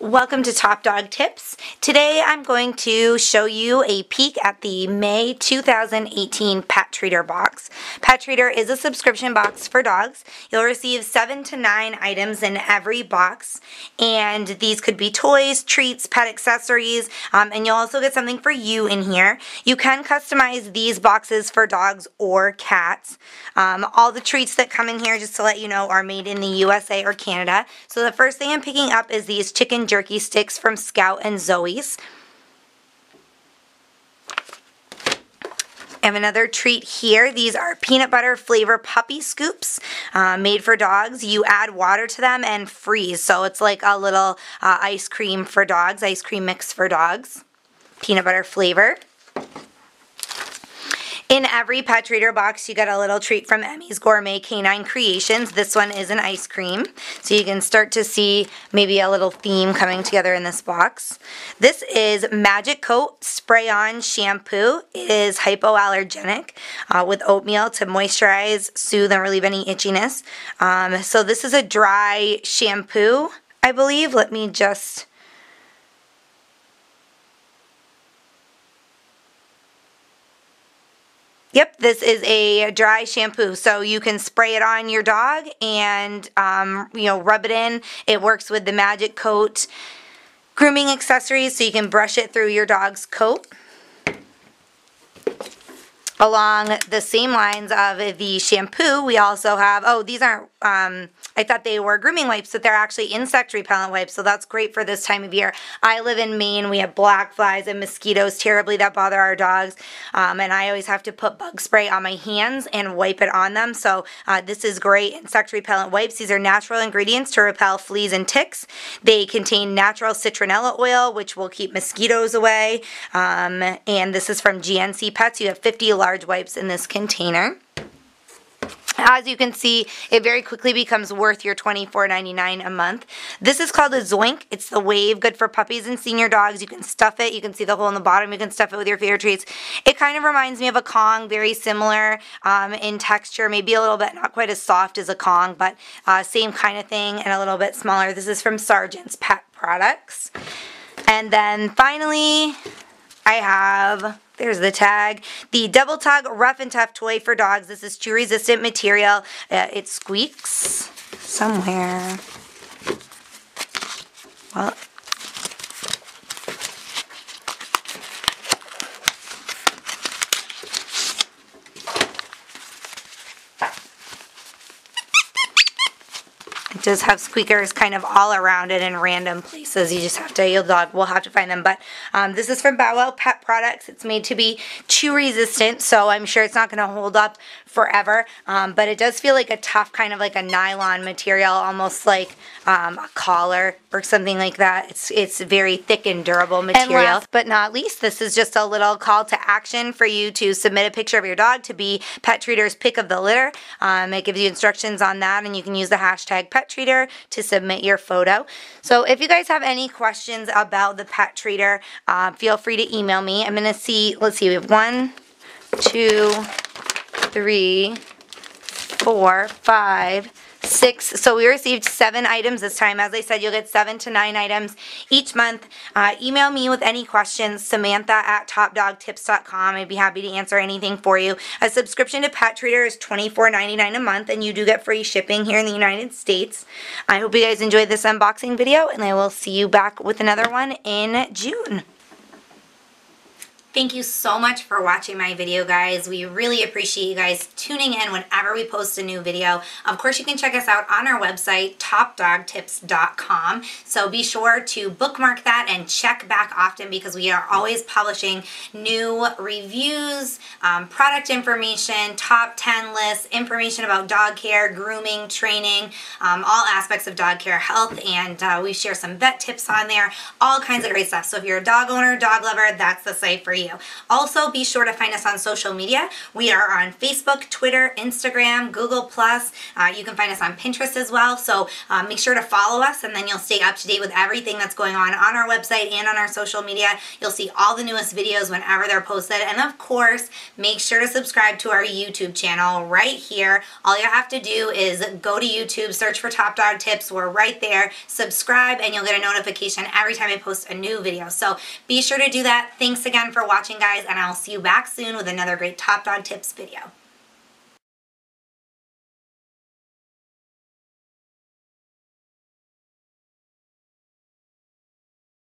Welcome to Top Dog Tips. Today I'm going to show you a peek at the May 2018 Pet Treater box. Pet Treater is a subscription box for dogs. You'll receive seven to nine items in every box and these could be toys, treats, pet accessories, um, and you'll also get something for you in here. You can customize these boxes for dogs or cats. Um, all the treats that come in here, just to let you know, are made in the USA or Canada. So the first thing I'm picking up is these chicken jerky sticks from Scout and Zoe's. I have another treat here. These are peanut butter flavor puppy scoops uh, made for dogs. You add water to them and freeze. So it's like a little uh, ice cream for dogs, ice cream mix for dogs. Peanut butter flavor. In every Pet Treater box, you get a little treat from Emmy's Gourmet Canine Creations. This one is an ice cream, so you can start to see maybe a little theme coming together in this box. This is Magic Coat Spray-On Shampoo. It is hypoallergenic uh, with oatmeal to moisturize, soothe, and relieve any itchiness. Um, so this is a dry shampoo, I believe. Let me just Yep, this is a dry shampoo, so you can spray it on your dog and um, you know rub it in. It works with the Magic Coat grooming accessories, so you can brush it through your dog's coat along the same lines of the shampoo, we also have, oh, these aren't, um, I thought they were grooming wipes, but they're actually insect repellent wipes, so that's great for this time of year. I live in Maine. We have black flies and mosquitoes terribly that bother our dogs, um, and I always have to put bug spray on my hands and wipe it on them, so uh, this is great insect repellent wipes. These are natural ingredients to repel fleas and ticks. They contain natural citronella oil, which will keep mosquitoes away, um, and this is from GNC Pets. You have 50 large wipes in this container. As you can see, it very quickly becomes worth your $24.99 a month. This is called a Zoink. It's the Wave, good for puppies and senior dogs. You can stuff it. You can see the hole in the bottom. You can stuff it with your favorite treats. It kind of reminds me of a Kong, very similar um, in texture, maybe a little bit not quite as soft as a Kong, but uh, same kind of thing and a little bit smaller. This is from Sergeant's Pet Products. And then finally, I have there's the tag. The Double Tug Rough and Tough toy for dogs. This is chew resistant material. Uh, it squeaks somewhere. Well, does have squeakers kind of all around it in random places. You just have to, your dog will have to find them. But um, this is from Bow Wow Pet Products. It's made to be chew resistant, so I'm sure it's not going to hold up forever. Um, but it does feel like a tough kind of like a nylon material, almost like um, a collar or something like that. It's, it's very thick and durable material. And last but not least, this is just a little call to action for you to submit a picture of your dog to be Pet Treater's Pick of the Litter. Um, it gives you instructions on that, and you can use the hashtag Pet Treater to submit your photo. So if you guys have any questions about the Pet Treater, uh, feel free to email me. I'm going to see, let's see, we have one, two, three, four, five, six. So we received seven items this time. As I said, you'll get seven to nine items each month. Uh, email me with any questions, Samantha at topdogtips.com. I'd be happy to answer anything for you. A subscription to Pet Treater is $24.99 a month, and you do get free shipping here in the United States. I hope you guys enjoyed this unboxing video, and I will see you back with another one in June. Thank you so much for watching my video, guys. We really appreciate you guys tuning in whenever we post a new video. Of course, you can check us out on our website, topdogtips.com. So be sure to bookmark that and check back often because we are always publishing new reviews, um, product information, top 10 lists, information about dog care, grooming, training, um, all aspects of dog care health, and uh, we share some vet tips on there, all kinds of great stuff. So if you're a dog owner, dog lover, that's the site for you. Also, be sure to find us on social media. We are on Facebook, Twitter, Instagram, Google Plus. Uh, you can find us on Pinterest as well. So um, make sure to follow us, and then you'll stay up to date with everything that's going on on our website and on our social media. You'll see all the newest videos whenever they're posted, and of course, make sure to subscribe to our YouTube channel right here. All you have to do is go to YouTube, search for Top Dog Tips. We're right there. Subscribe, and you'll get a notification every time I post a new video. So be sure to do that. Thanks again for watching, guys, and I'll see you back soon with another great Top Dog Tips video.